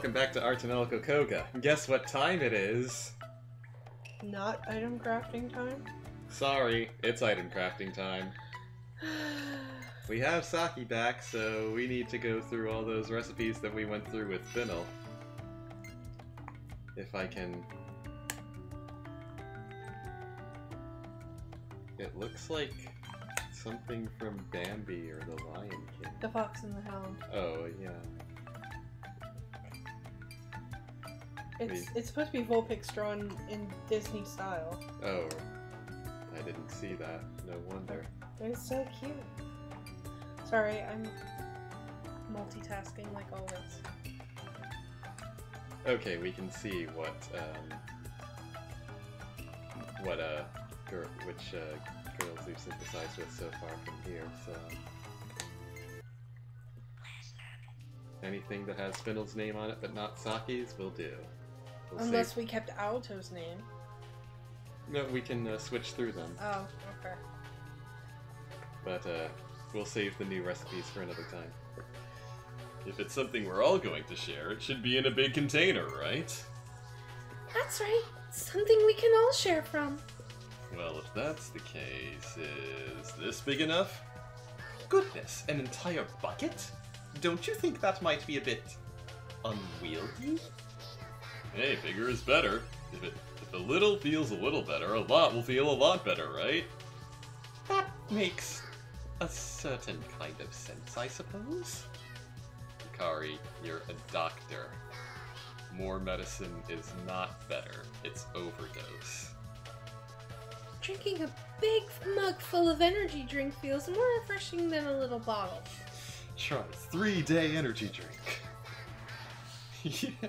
Welcome back to Ar Tonelico Qoga. Guess what time it is? Not item crafting time? Sorry, it's item crafting time. We have Saki back, so we need to go through all those recipes that we went through with Finnel. If I can... It looks like something from Bambi or The Lion King. the Fox and the Hound. Oh, yeah. It's it's supposed to be Vulpix drawn in Disney style. Oh, I didn't see that. No wonder. They're so cute. Sorry, I'm multitasking like always. Okay, we can see what um, what uh, gir- which uh, girls we've synthesized with so far from here. So anything that has Spindle's name on it but not Saki's will do. We'll Unless save- we kept Alto's name. no, we can uh, switch through them, Oh, okay. but uh, we'll save the new recipes for another time. If it's something we're all going to share, it should be in a big container, right? That's right. Something we can all share from. Well, if that's the case, is this big enough? Goodness, an entire bucket? Don't you think that might be a bit unwieldy? Hey, bigger is better. If it if a little feels a little better, a lot will feel a lot better, right? That makes a certain kind of sense, I suppose. Kari, you're a doctor. More medicine is not better, it's overdose. Drinking a big mug full of energy drink feels more refreshing than a little bottle. Try three day energy drink. yeah.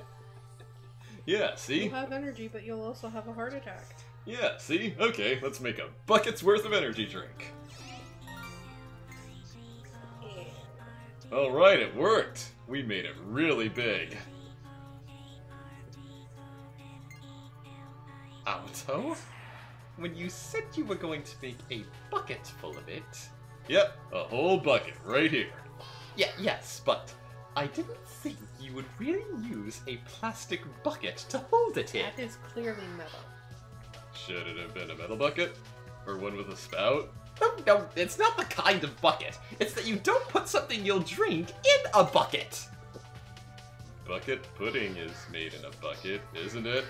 Yeah, see? You'll have energy, but you'll also have a heart attack. Yeah, see? Okay, let's make a bucket's worth of energy drink. Alright, it worked! We made it really big. Alto? When you said you were going to make a bucket full of it. Yep, a whole bucket right here. Yeah, yes, but I didn't think you would really use a plastic bucket to hold it in. That is clearly metal. Should it have been a metal bucket? Or one with a spout? No, no, it's not the kind of bucket. It's that you don't put something you'll drink in a bucket. Bucket pudding is made in a bucket, isn't it?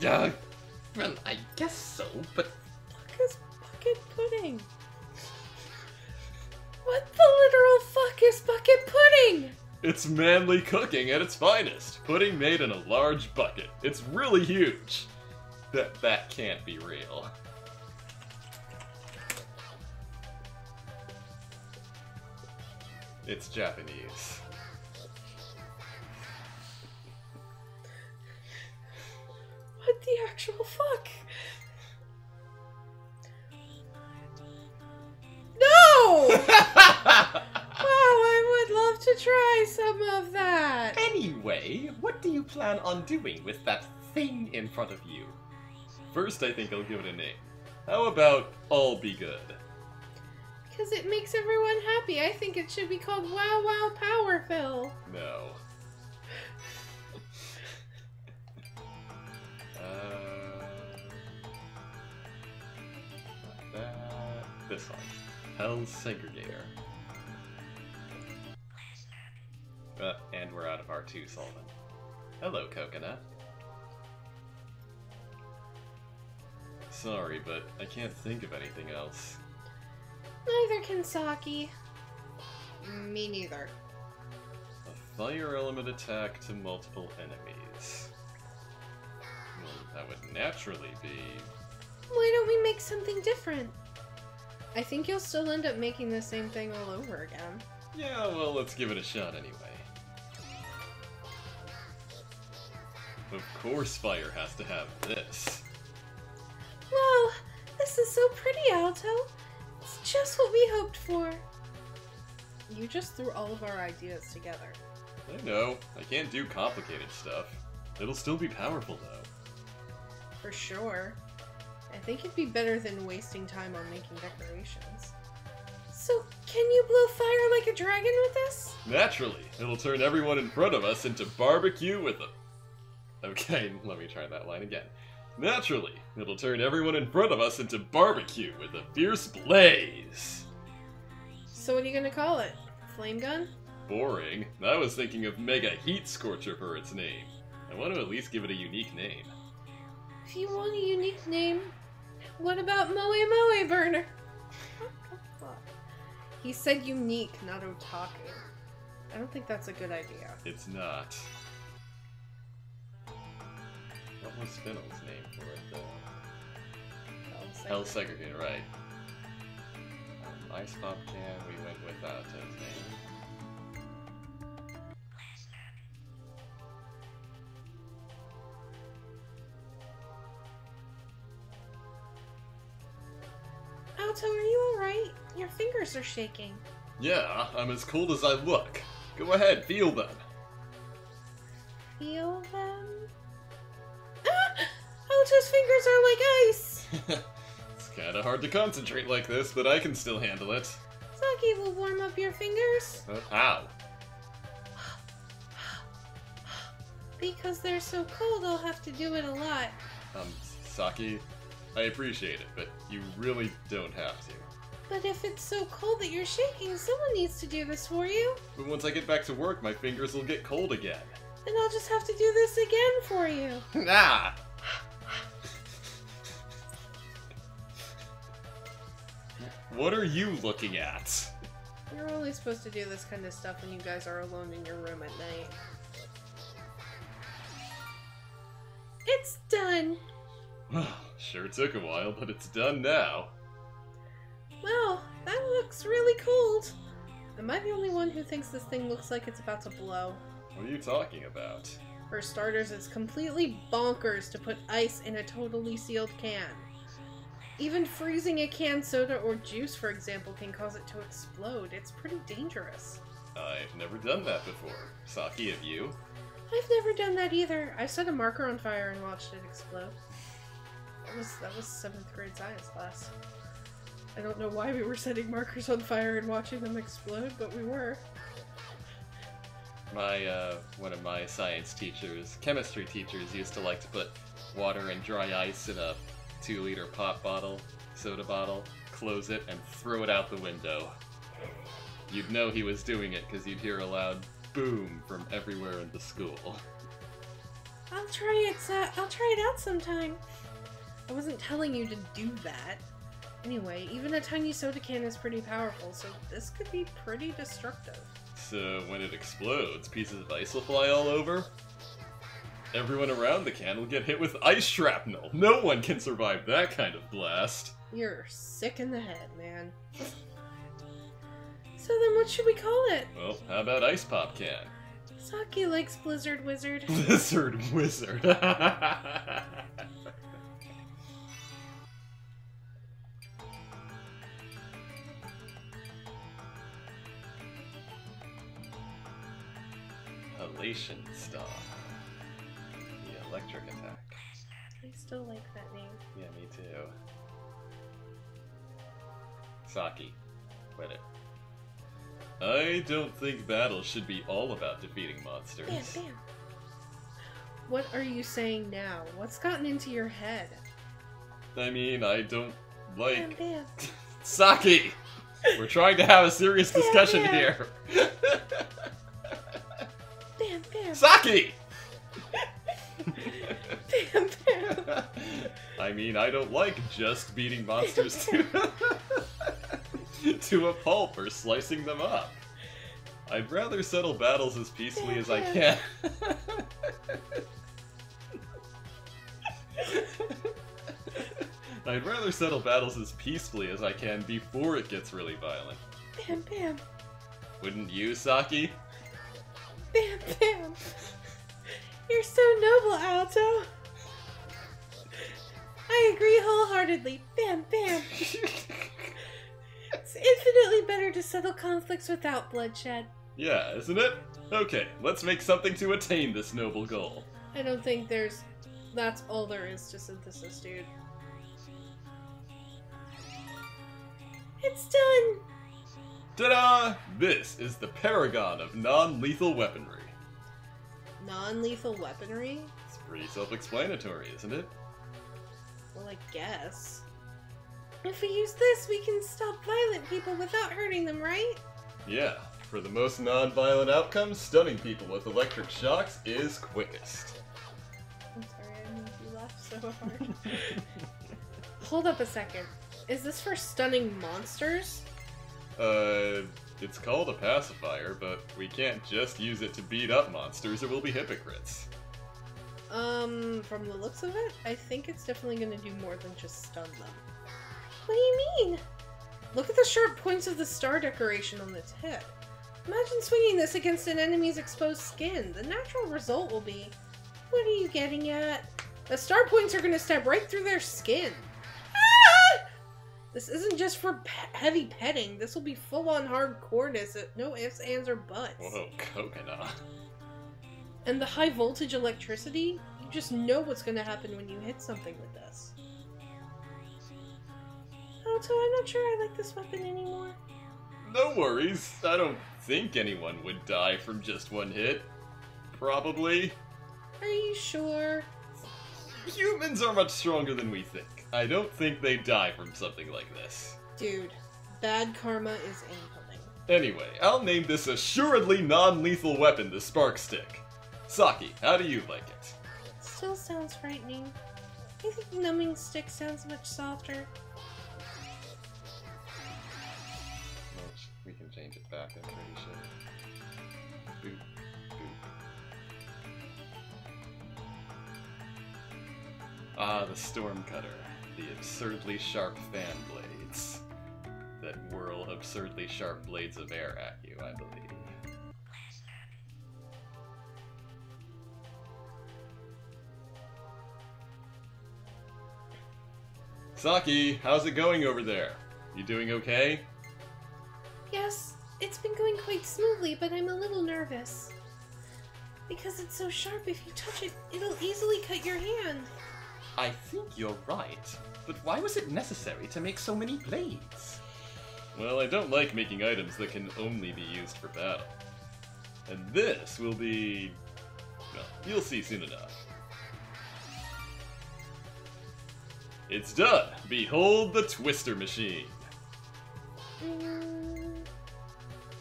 Yeah, well, I guess so, but Fuck is bucket pudding? What the literal fuck is bucket pudding? it's manly cooking at its finest. Pudding made in a large bucket. It's really huge. That that can't be real. It's Japanese. What the actual fuck? No! wow, I would love to try some of that. anyway, what do you plan on doing with that thing in front of you? First, I think I'll give it a name. How about All Be Good? Because it makes everyone happy. I think it should be called Wow Wow Power Fill. No. uh, that. This one. Hell Segregator. Uh, and we're out of R2 solvent. Hello, Coconut. Sorry, but I can't think of anything else. Neither can Saki. Me neither. A fire element attack to multiple enemies. Well, that would naturally be. Why don't we make something different? I think you'll still end up making the same thing all over again. Yeah, well, let's give it a shot anyway. Of course, fire has to have this. Wow, this is so pretty, Alto. It's just what we hoped for. You just threw all of our ideas together. I know, I can't do complicated stuff. It'll still be powerful, though. For sure. I think it'd be better than wasting time on making decorations. So, can you blow fire like a dragon with this? Naturally, it'll turn everyone in front of us into barbecue with a. Okay, let me try that line again. Naturally, it'll turn everyone in front of us into barbecue with a fierce blaze. So, what are you gonna call it? Flame gun? Boring. I was thinking of Mega Heat Scorcher for its name. I want to at least give it a unique name. If you want a unique name, what about Moe Moe Burner? he said unique, not otaku. I don't think that's a good idea. It's not. What was Spinel's name for it, though? Hell Secretary, right. Um, Ice Pop Can, we went without his name. Alto, are you alright? Your fingers are shaking. Yeah, I'm as cold as I look. Go ahead, feel them. Feel them? Alto's fingers are like ice! it's kinda hard to concentrate like this, but I can still handle it. Saki will warm up your fingers. Uh, how? Because they're so cold, I'll have to do it a lot. Um, Saki, I appreciate it, but you really don't have to. But if it's so cold that you're shaking, someone needs to do this for you. But once I get back to work, my fingers will get cold again. And I'll just have to do this again for you. ah! What are you looking at? You're only supposed to do this kind of stuff when you guys are alone in your room at night. It's done! sure took a while, but it's done now. Well, that looks really cold. Am I the only one who thinks this thing looks like it's about to blow? What are you talking about? For starters, it's completely bonkers to put ice in a totally sealed can. Even freezing a canned soda or juice, for example, can cause it to explode. It's pretty dangerous. I've never done that before. Saki, have you? I've never done that either. I set a marker on fire and watched it explode. That was that was seventh grade science class. I don't know why we were setting markers on fire and watching them explode, but we were. My uh, one of my science teachers, chemistry teachers, used to like to put water and dry ice in a two-liter pop bottle, soda bottle, close it, and throw it out the window. You'd know he was doing it because you'd hear a loud boom from everywhere in the school. I'll try it. Uh, I'll try it out sometime. I wasn't telling you to do that. Anyway, even a tiny soda can is pretty powerful, so this could be pretty destructive. So when it explodes, pieces of ice will fly all over? Everyone around the can will get hit with ice shrapnel. No one can survive that kind of blast. You're sick in the head, man. So then what should we call it? Well, how about Ice Pop Can? Saki likes Blizzard Wizard. Blizzard Wizard. Halation Star. Still like that name. Yeah, me too. Saki, quit it. I don't think battles should be all about defeating monsters. Bam, bam. What are you saying now? What's gotten into your head? I mean, I don't like. Bam, bam. Saki! We're trying to have a serious discussion bam. here. Bam, bam. Saki! I mean, I don't like just beating monsters to, to a pulp or slicing them up. I'd rather settle battles as peacefully as I can. I'd rather settle battles as peacefully as I can before it gets really violent. Bam, bam. Wouldn't you, Saki? Bam, bam. You're so noble, Alto. Agree wholeheartedly. Bam, bam. It's infinitely better to settle conflicts without bloodshed. yeah, isn't it? Okay, let's make something to attain this noble goal. I don't think there's. That's all there is to synthesis, dude. It's done! Ta-da! This is the paragon of non-lethal weaponry. Non-lethal weaponry? It's pretty self-explanatory, isn't it? Well, I guess. If we use this, we can stop violent people without hurting them, right? Yeah, for the most non-violent outcomes, stunning people with electric shocks is quickest. I'm sorry, I made you laugh so hard. Hold up a second. Is this for stunning monsters? Uh, it's called a pacifier, but we can't just use it to beat up monsters or we'll be hypocrites. Um, from the looks of it, I think it's definitely gonna do more than just stun them. What do you mean? Look at the sharp points of the star decoration on the tip. Imagine swinging this against an enemy's exposed skin. The natural result will be... What are you getting at? The star points are gonna stab right through their skin. Ah! This isn't just for pe heavy petting. This will be full-on hardcoreness. No ifs, ands, or buts. Whoa, coconut. And the high voltage electricity, you just know what's going to happen when you hit something with this. Oh, so I'm not sure I like this weapon anymore. No worries. I don't think anyone would die from just one hit. Probably. Are you sure? Humans are much stronger than we think. I don't think they die from something like this. Dude, bad karma is incoming. Anyway, I'll name this assuredly non-lethal weapon the Spark Stick. Saki, how do you like it? Still sounds frightening. I think numbing stick sounds much softer. Well, we can change it back, I'm pretty sure. Boop, boop. Ah, the Stormcutter. The absurdly sharp fan blades. That whirl absurdly sharp blades of air at you, I believe. Saki, how's it going over there? You doing okay? Yes, it's been going quite smoothly, but I'm a little nervous. Because it's so sharp, if you touch it, it'll easily cut your hand. I think you're right, but why was it necessary to make so many blades? Well, I don't like making items that can only be used for battle. And this will be... well, you'll see soon enough. It's done! Behold the Twister Machine!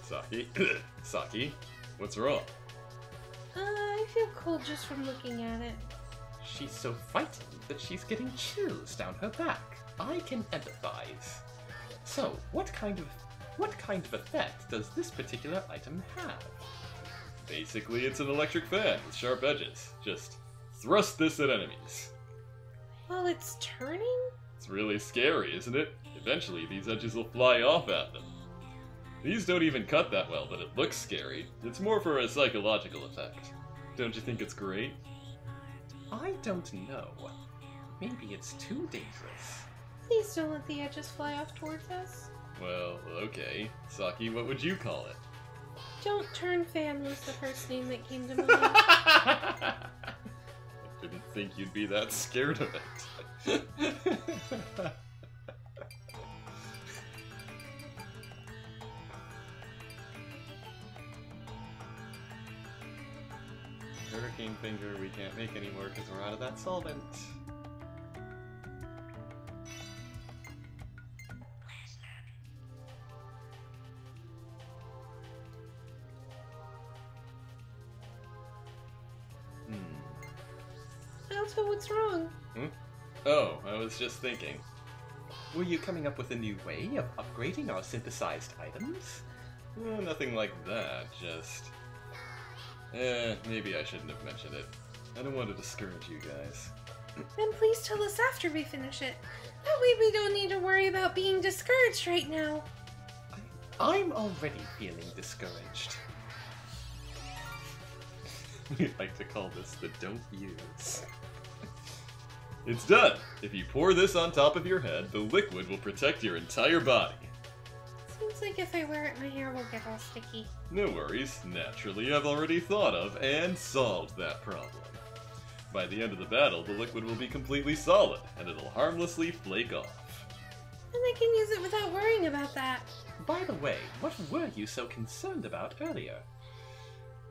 Saki? Saki? What's wrong? uh, I feel cold just from looking at it. She's so frightened that she's getting chills down her back. I can empathize. So, what kind of what kind of effect does this particular item have? Basically, it's an electric fan with sharp edges. Just thrust this at enemies. While it's turning? It's really scary, isn't it? Eventually, these edges will fly off at them. These don't even cut that well, but it looks scary. It's more for a psychological effect. Don't you think it's great? I don't know. Maybe it's too dangerous. Please don't let the edges fly off towards us. Well, okay. Saki, what would you call it? Don't turn fan was the first name that came to mind. Didn't think you'd be that scared of it. Hurricane Finger we can't make anymore because we're out of that solvent. Just thinking. Were you coming up with a new way of upgrading our synthesized items? Well, nothing like that, just. Eh, maybe I shouldn't have mentioned it. I don't want to discourage you guys. Then please tell us after we finish it. That way we don't need to worry about being discouraged right now. I'm already feeling discouraged. we like to call this the don't use. It's done! If you pour this on top of your head, the liquid will protect your entire body. Seems like if I wear it, my hair will get all sticky. No worries, naturally I've already thought of and solved that problem. By the end of the battle, the liquid will be completely solid, and it'll harmlessly flake off. And I can use it without worrying about that. By the way, what were you so concerned about earlier?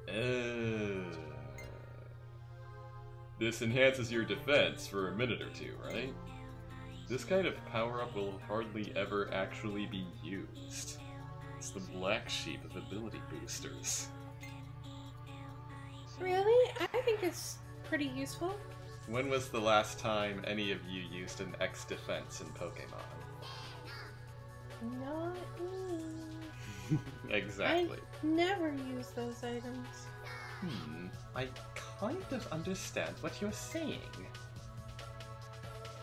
Uh, this enhances your defense for a minute or two, right? This kind of power-up will hardly ever actually be used. It's the black sheep of ability boosters. Really? I think it's pretty useful. When was the last time any of you used an X defense in Pokemon? Not me. exactly. I never use those items. Hmm, I kind of understand what you're saying.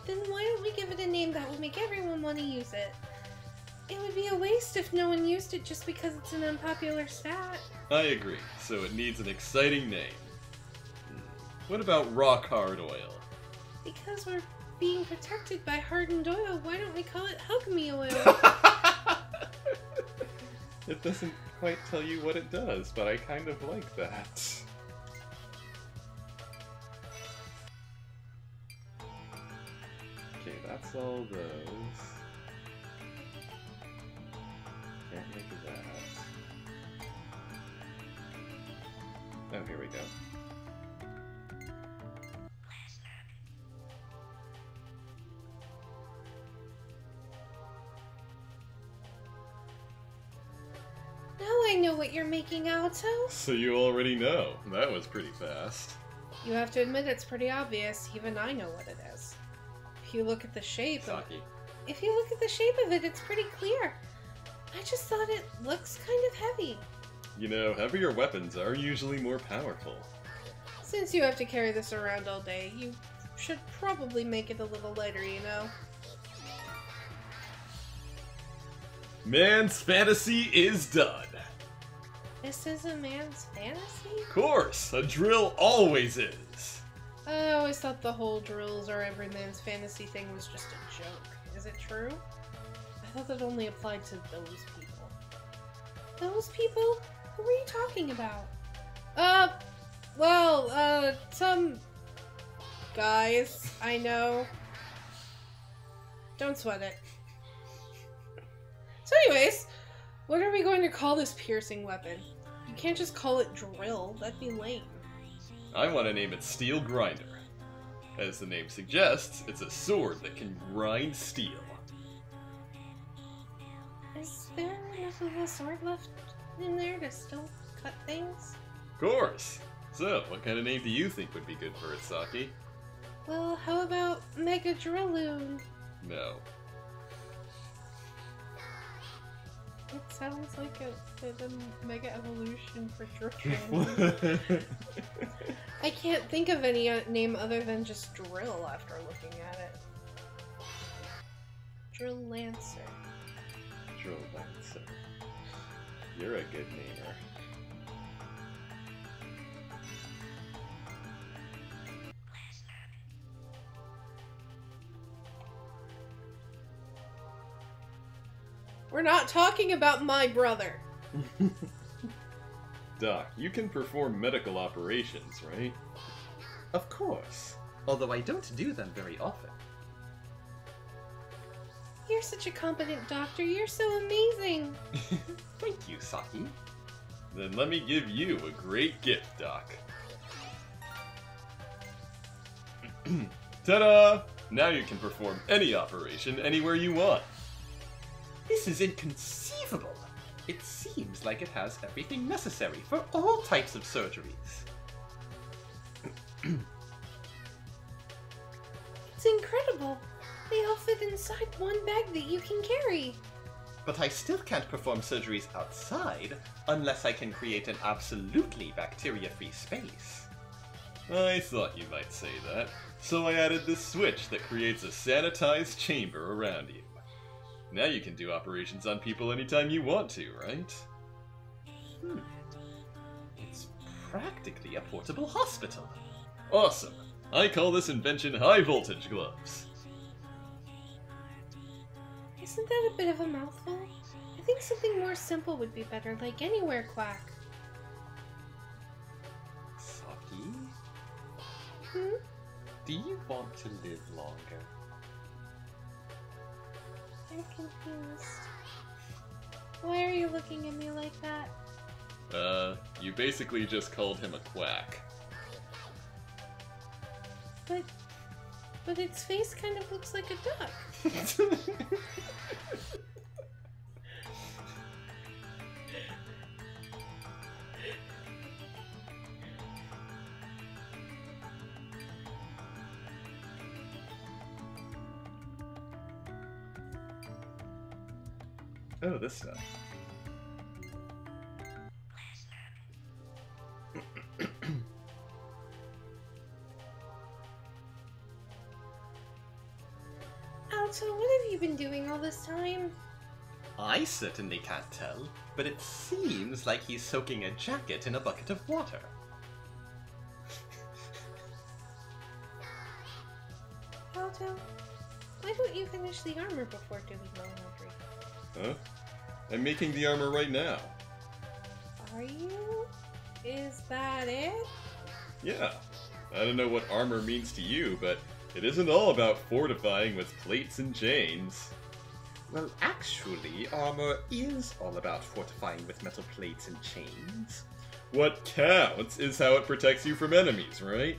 Then why don't we give it a name that will make everyone want to use it? It would be a waste if no one used it just because it's an unpopular stat. I agree, so it needs an exciting name. Hmm, What about Rock Hard Oil? Because we're being protected by hardened oil, why don't we call it Hug Me Oil? it doesn't quite tell you what it does, but I kind of like that. Okay, those. Can't make that. Oh, here we go. now I know what you're making, Alto. So you already know. That was pretty fast. You have to admit it's pretty obvious. Even I know what it is. If you look at the shape, Saki. if you look at the shape of it, it's pretty clear. I just thought it looks kind of heavy. You know, heavier weapons are usually more powerful. Since you have to carry this around all day, you should probably make it a little lighter, you know? Man's fantasy is done. This is a man's fantasy? Of course, a drill always is. I always thought the whole drills or every man's fantasy thing was just a joke. Is it true? I thought that only applied to those people. Those people? Who are you talking about? Uh, well, uh, some guys I know. Don't sweat it. So, anyways, what are we going to call this piercing weapon? You can't just call it drill, that'd be lame. I want to name it Steel Grinder. As the name suggests, it's a sword that can grind steel. Is there enough of a sword left in there to still cut things? Of course. So, what kind of name do you think would be good for it, Saki? Well, how about Mega Drilloon? No. It sounds like a, a, a mega evolution for Drill. I can't think of any uh, name other than just Drill after looking at it. Drill Lancer. Drill Lancer. You're a good namer. We're not talking about my brother. Doc, you can perform medical operations, right? Of course. Although I don't do them very often. You're such a competent doctor. You're so amazing. Thank you, Saki. Then let me give you a great gift, Doc. Ta-da! Now you can perform any operation anywhere you want. This is inconceivable. It seems like it has everything necessary for all types of surgeries. It's incredible. They all fit inside one bag that you can carry. But I still can't perform surgeries outside unless I can create an absolutely bacteria-free space. I thought you might say that, so I added this switch that creates a sanitized chamber around you. Now you can do operations on people anytime you want to, right? Hmm. It's practically a portable hospital. Awesome! I call this invention high voltage gloves. Isn't that a bit of a mouthful? I think something more simple would be better, like anywhere quack. Saki, Hmm? do you want to live longer? I'm confused. Why are you looking at me like that? Uh, you basically just called him a quack. But, but its face kind of looks like a duck. oh, this stuff. Alto, what have you been doing all this time? I certainly can't tell, but it seems like he's soaking a jacket in a bucket of water. Alto, why don't you finish the armor before doing the laundry? Huh? I'm making the armor right now. Are you? Is that it? Yeah. I don't know what armor means to you, but it isn't all about fortifying with plates and chains. Well, actually, armor is all about fortifying with metal plates and chains. What counts is how it protects you from enemies, right?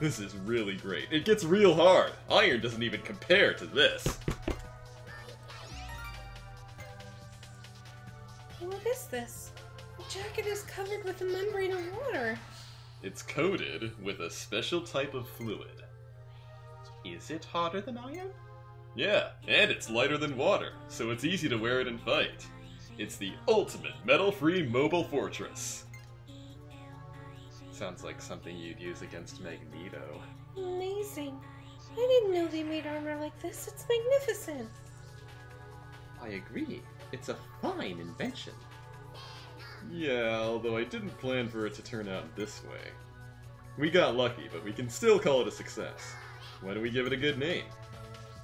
This is really great. It gets real hard. Iron doesn't even compare to this. Covered with a membrane of water. It's coated with a special type of fluid. Is it harder than iron? Yeah, and it's lighter than water, so it's easy to wear it and fight. It's the ultimate metal-free mobile fortress. Sounds like something you'd use against Magneto. Amazing. I didn't know they made armor like this. It's magnificent. I agree. It's a fine invention. Yeah, although I didn't plan for it to turn out this way. We got lucky, but we can still call it a success. Why don't we give it a good name?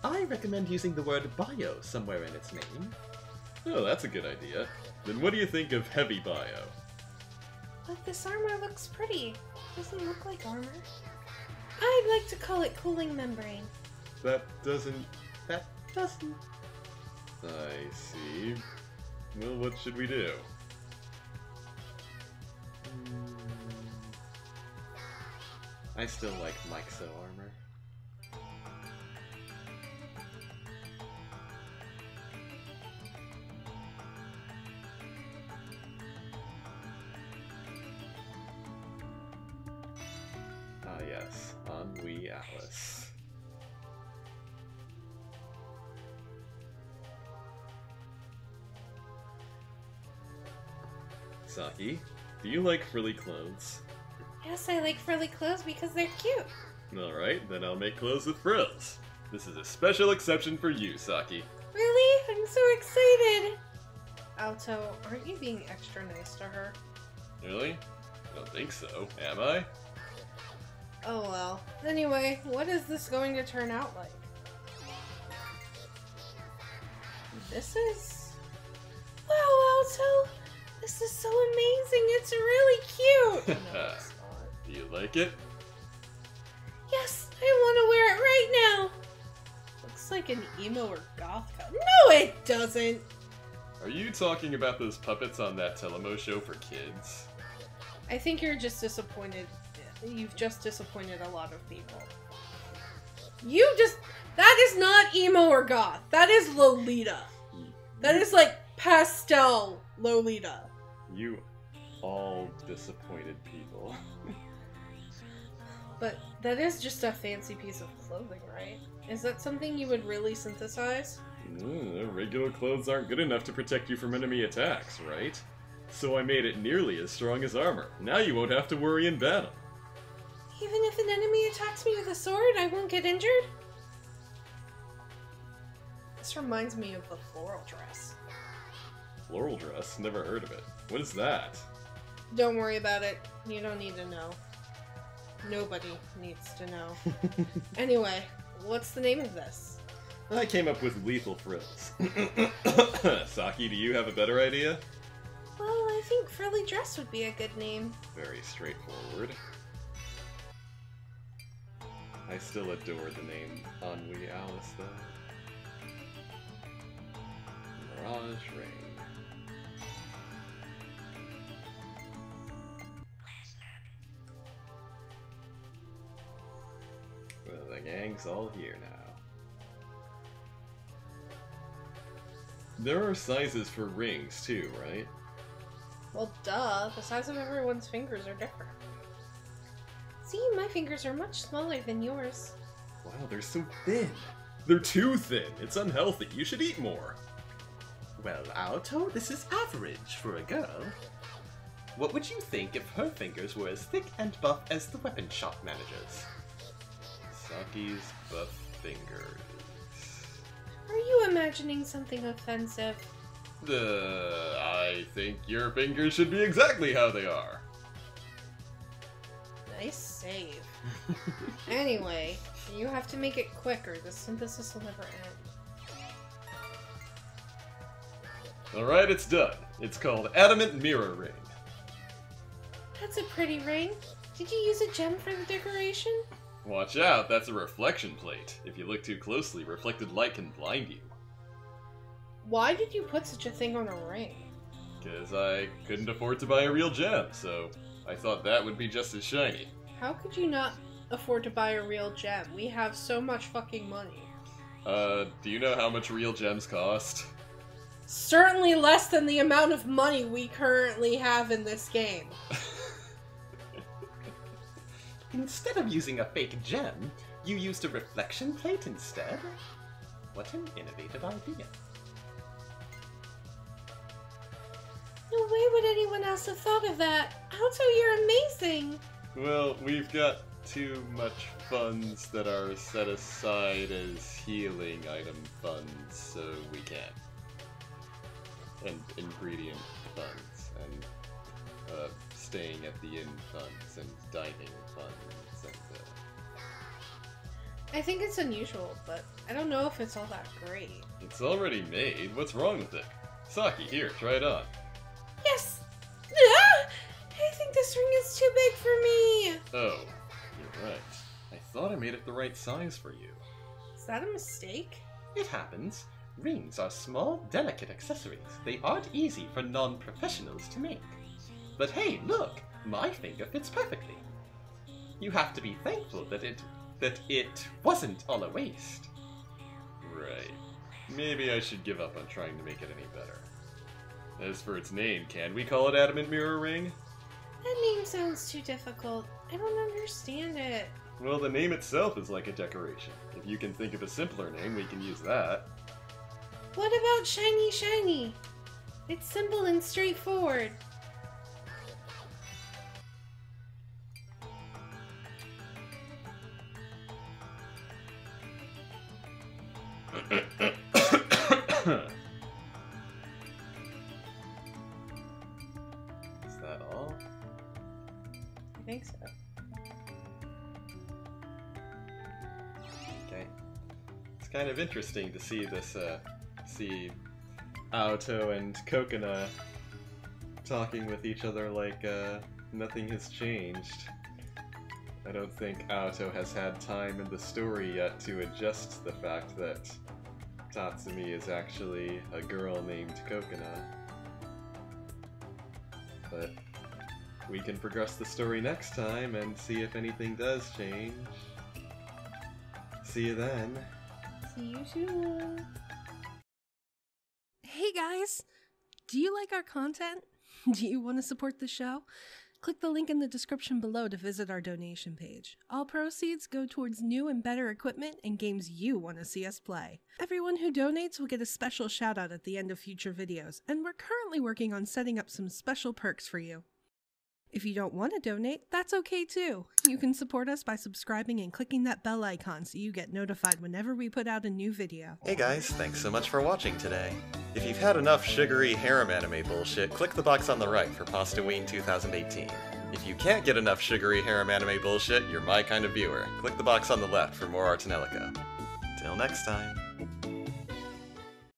I recommend using the word bio somewhere in its name. Oh, that's a good idea. Then what do you think of heavy bio? But this armor looks pretty. Doesn't look like armor. I'd like to call it cooling membrane. That doesn't... That doesn't. I see. Well, what should we do? I still like Myxo armor. Ah, yes. Ennui Alice. Saki, do you like frilly clothes? Yes, I like frilly clothes because they're cute. Alright, then I'll make clothes with frills. This is a special exception for you, Saki. Really? I'm so excited. Alto, aren't you being extra nice to her? Really? I don't think so. Am I? Oh well. Anyway, what is this going to turn out like? This is. Wow, Alto! This is so amazing! It's really cute! No, it's not. Do you like it? Yes, I want to wear it right now! Looks like an emo or goth co- No, it doesn't! Are you talking about those puppets on that Telemo show for kids? I think you're just disappointed. You've just disappointed a lot of people. You just. That is not emo or goth. That is Lolita. That is like pastel Lolita. You all disappointed people. But that is just a fancy piece of clothing, right? Is that something you would really synthesize? Mm, regular clothes aren't good enough to protect you from enemy attacks, right? So I made it nearly as strong as armor. Now you won't have to worry in battle. Even if an enemy attacks me with a sword, I won't get injured? This reminds me of the floral dress. Floral dress? Never heard of it. What is that? Don't worry about it. You don't need to know. Nobody needs to know. anyway, what's the name of this? I came up with lethal frills. Saki, do you have a better idea? Well, I think frilly dress would be a good name. Very straightforward. I still adore the name Ennui Alice, though. Mirage Ring. Gang's all here now. There are sizes for rings too, right? Well, duh. The size of everyone's fingers are different. See, my fingers are much smaller than yours. Wow, they're so thin. They're too thin. It's unhealthy. You should eat more. Well, Aoto, this is average for a girl. What would you think if her fingers were as thick and buff as the weapon shop manager's? Buff fingers. Are you imagining something offensive? Uh, I think your fingers should be exactly how they are. Nice save. anyway, you have to make it quicker. The synthesis will never end. Alright, it's done. It's called Adamant Mirror Ring. That's a pretty ring. Did you use a gem for the decoration? Watch out, that's a reflection plate. If you look too closely, reflected light can blind you. Why did you put such a thing on a ring? Because I couldn't afford to buy a real gem, so I thought that would be just as shiny. How could you not afford to buy a real gem? We have so much fucking money. Uh, do you know how much real gems cost? Certainly less than the amount of money we currently have in this game. Instead of using a fake gem, you used a reflection plate instead? What an innovative idea. No way would anyone else have thought of that. Alto, you're amazing. Well, we've got too much funds that are set aside as healing item funds, so we can't. And ingredient funds, and uh, staying at the inn funds, and dining funds, and uh, I think it's unusual, but I don't know if it's all that great. it's already made. What's wrong with it? Saki, here, try it on. Yes! Ah! I think this ring is too big for me! Oh, you're right. I thought I made it the right size for you. Is that a mistake? It happens. Rings are small, delicate accessories. They aren't easy for non professionals to make. But hey, look! My finger fits perfectly. You have to be thankful that it that it wasn't all a waste. Right. Maybe I should give up on trying to make it any better. As for its name, can we call it Adamant Mirror Ring? That name sounds too difficult. I don't understand it. Well, the name itself is like a decoration. If you can think of a simpler name, we can use that. What about Shiny Shiny? It's simple and straightforward. Of interesting to see this, uh, see Aoto and Cocona talking with each other like, uh, nothing has changed. I don't think Aoto has had time in the story yet to adjust the fact that Tatsumi is actually a girl named Cocona. But we can progress the story next time and see if anything does change. See you then. See you soon. Hey guys! Do you like our content? Do you want to support the show? Click the link in the description below to visit our donation page. All proceeds go towards new and better equipment and games you want to see us play. Everyone who donates will get a special shout out at the end of future videos, and we're currently working on setting up some special perks for you. If you don't want to donate, that's okay too. You can support us by subscribing and clicking that bell icon so you get notified whenever we put out a new video. Hey guys, thanks so much for watching today. If you've had enough sugary harem anime bullshit, click the box on the right for Pastaween 2018. If you can't get enough sugary harem anime bullshit, you're my kind of viewer. Click the box on the left for more Ar Tonelico. Till next time.